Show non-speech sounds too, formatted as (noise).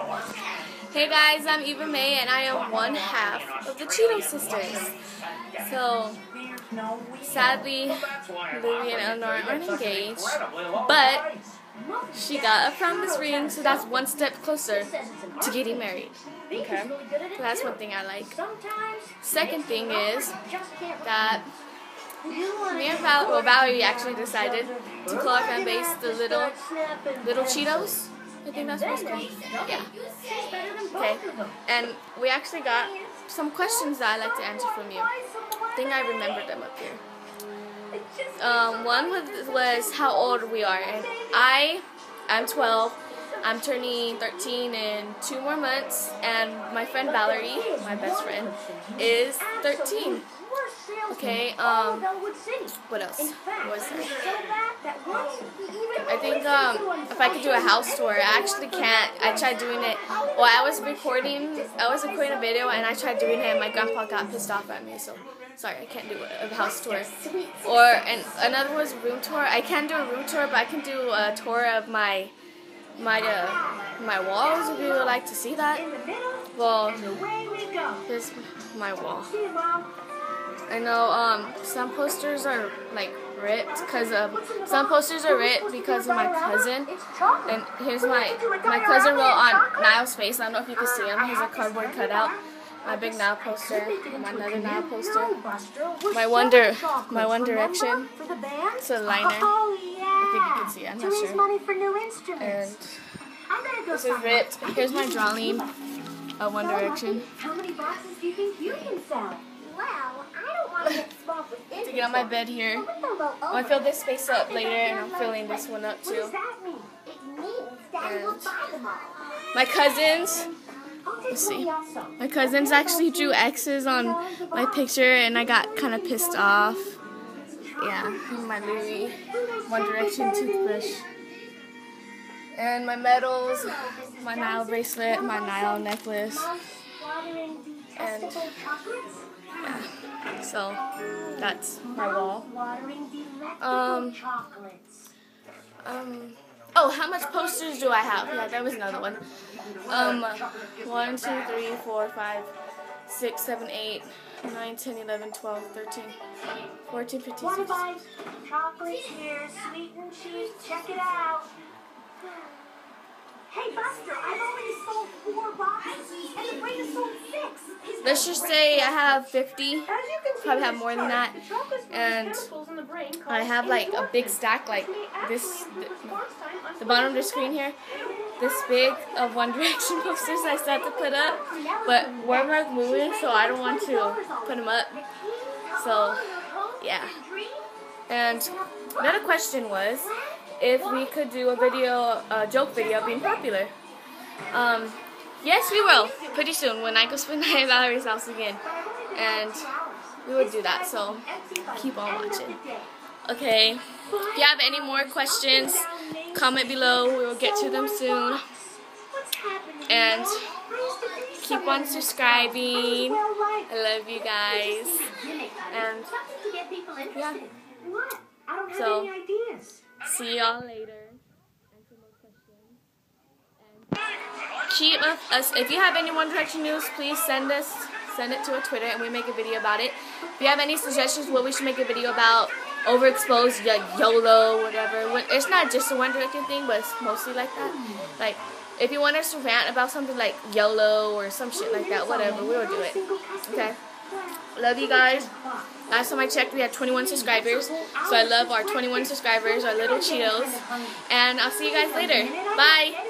Hey guys, I'm Eva Mae and I am one half of the Cheeto Sisters. So, sadly, Louis and Eleanor aren't engaged, but she got a promise ring, so that's one step closer to getting married. Okay? So that's one thing I like. Second thing is that me and Val well, Valerie actually decided to our fan base the little little Cheetos. I think that's what's called. Yeah. Okay. And we actually got some questions that I'd like to answer from you. I think I remembered them up here. Um, one was, was how old we are, and I, I'm 12. I'm turning 13 in two more months, and my friend Valerie, my best friend, is 13. Okay, um, what else was there? I think, um, if I could do a house tour, I actually can't. I tried doing it, well, I was recording, I was recording a video, and I tried doing it, and my grandpa got pissed off at me, so, sorry, I can't do a house tour. Or, and another was room tour. I can do a room tour, but I can do a tour of my, my, uh, my walls, if you would like to see that. Well, here's my wall. I know um, some posters are like ripped because of some posters are ripped because of my cousin. And here's my my cousin wrote on Niall's face. I don't know if you can see him. He's a cardboard cutout. My big Niall poster. My another Niall poster. My Wonder my One Direction. It's a liner. I think you can see. It. I'm not sure. And this is ripped. Here's my drawing of One Direction. How many boxes do you think you can sell? Well, I don't want to (laughs) get on my bed here. Oh, I fill this space up later, and I'm filling this one up too. And my cousins, let's see. My cousins actually drew X's on my picture, and I got kind of pissed off. Yeah, my Louis One Direction toothbrush. And my medals, my Niall bracelet, my Niall necklace. And- so that's my wall. Um. Um, oh, how much posters do I have? Yeah, that was another one. Um, 1, 2, 3, 4, 5, 6, 7, 8, 9, 10, 11, 12, 13, 14, 15, One 16. bite. Chocolates here, sweet and cheap. Check it out. Hey, Buster, I've already sold four boxes, and the brain has sold. Let's just say I have 50. Probably have more than that. And I have like a big stack, like this, the bottom of the screen here. This big of One Direction (laughs) posters I have to put up. But we're moving, so I don't want to put them up. So, yeah. And another question was if we could do a video, a joke video being popular. Um, yes, we will. Pretty soon when I go spend the night (laughs) at Valerie's house again. And we will do that, so keep on watching. Okay, if you have any more questions, comment below. We will get to them soon. And keep on subscribing. I love you guys. And yeah. What? I don't have So- See y'all later. Answer more questions. Keep us. If you have any One Direction news, please send us. Send it to our Twitter, and we make a video about it. If you have any suggestions, what we should make a video about, overexposed, YOLO, whatever. It's not just a One Direction thing, but it's mostly like that. Like, if you want us to rant about something like YOLO or some shit like that, whatever, we will do it. Okay. Love you guys. Last time I checked, we had 21 subscribers. So I love our 21 subscribers, our little Cheetos. And I'll see you guys later. Bye.